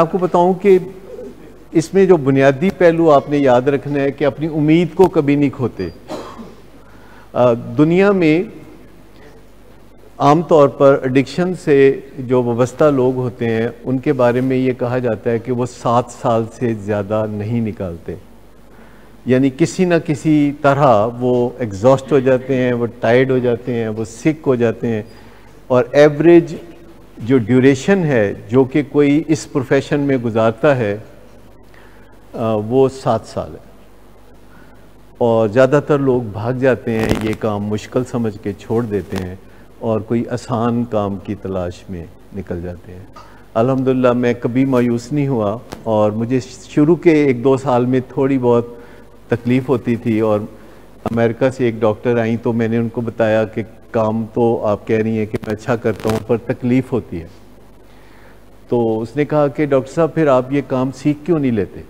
आपको बताऊँ कि इसमें जो बुनियादी पहलू आपने याद रखना है कि अपनी उम्मीद को कभी नहीं खोते। दुनिया में आमतौर पर एडिक्शन से जो वाबस्ता लोग होते हैं, उनके बारे में ये कहा जाता है कि वो सात साल से ज़्यादा नहीं निकालते। यानी किसी ना किसी तरह वो एग्जॉस्ट हो जाते हैं, वो टायर्ड हो जाते हैं, वो सिक हो जाते हैं और एवरेज जो ड्यूरेशन है, जो कि कोई इस प्रोफेशन में गुजारता है वो सात साल है। और ज़्यादातर लोग भाग जाते हैं, ये काम मुश्किल समझ के छोड़ देते हैं और कोई आसान काम की तलाश में निकल जाते हैं। अल्हम्दुलिल्लाह, मैं कभी मायूस नहीं हुआ और मुझे शुरू के एक दो साल में थोड़ी बहुत तकलीफ़ होती थी और अमेरिका से एक डॉक्टर आई तो मैंने उनको बताया कि काम तो आप कह रही हैं कि मैं अच्छा करता हूँ, पर तकलीफ़ होती है। तो उसने कहा कि डॉक्टर साहब, फिर आप ये काम सीख क्यों नहीं लेते?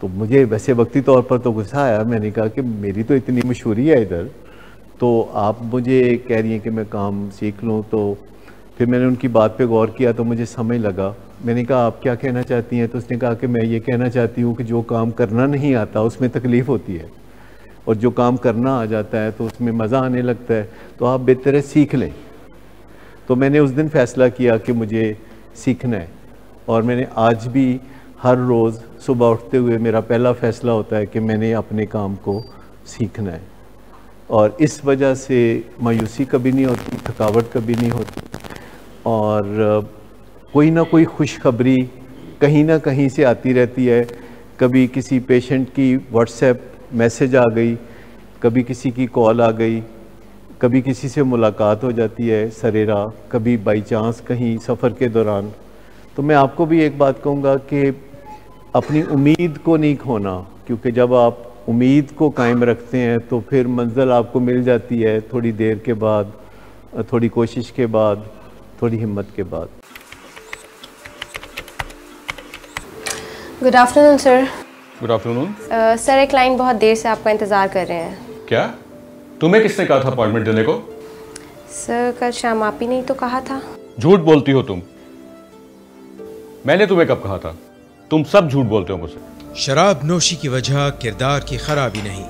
तो मुझे वैसे वक्ती तौर पर तो गुस्सा आया। मैंने कहा कि मेरी तो इतनी मशहूरी है इधर तो आप मुझे कह रही हैं कि मैं काम सीख लूँ। तो फिर मैंने उनकी बात पे गौर किया तो मुझे समझ लगा। मैंने कहा, आप क्या कहना चाहती हैं? तो उसने कहा कि मैं ये कहना चाहती हूँ कि जो काम करना नहीं आता उसमें तकलीफ़ होती है। और जो काम करना आ जाता है तो उसमें मज़ा आने लगता है तो आप बेहतर है सीख लें। तो मैंने उस दिन फ़ैसला किया कि मुझे सीखना है और मैंने आज भी हर रोज़ सुबह उठते हुए मेरा पहला फ़ैसला होता है कि मैंने अपने काम को सीखना है। और इस वजह से मायूसी कभी नहीं होती, थकावट कभी नहीं होती और कोई ना कोई खुशखबरी कहीं ना कहीं से आती रहती है। कभी किसी पेशेंट की व्हाट्सएप मैसेज आ गई, कभी किसी की कॉल आ गई, कभी किसी से मुलाकात हो जाती है सरेरा, कभी बाई चांस कहीं सफ़र के दौरान। तो मैं आपको भी एक बात कहूँगा कि अपनी उम्मीद को नहीं खोना, क्योंकि जब आप उम्मीद को कायम रखते हैं तो फिर मंजिल आपको मिल जाती है थोड़ी देर के बाद, थोड़ी कोशिश के बाद, थोड़ी हिम्मत के बाद। Good afternoon sir good afternoon sir एक क्लाइंट बहुत देर से आपका इंतज़ार कर रहे हैं। क्या? तुम्हें किसने कहा था अपॉइंटमेंट देने को? सर कल शाम आप ही नहीं तो कहा था। झूठ बोलती हो तुम। मैंने तुम्हें कब कहा था? तुम सब झूठ बोलते हो मुझसे। शराब नोशी की वजह किरदार की खराबी नहीं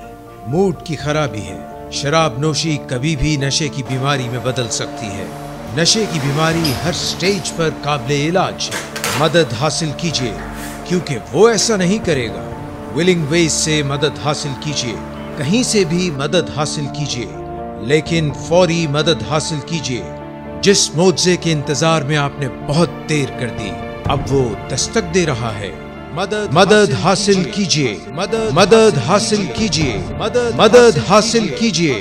मूड की खराबी है। शराब नोशी कभी भी नशे की बीमारी में बदल सकती है। नशे की बीमारी हर स्टेज पर काबिल इलाज है। मदद हासिल कीजिए क्योंकि वो ऐसा नहीं करेगा। विलिंग वेज से मदद हासिल कीजिए। कहीं से भी मदद हासिल कीजिए। लेकिन फौरी मदद हासिल कीजिए। जिस मुआवजे के इंतज़ार में आपने बहुत देर कर दी अब वो दस्तक दे रहा है। मदद मदद हासिल कीजिए। मदद मदद हासिल कीजिए। मदद मदद हासिल कीजिए।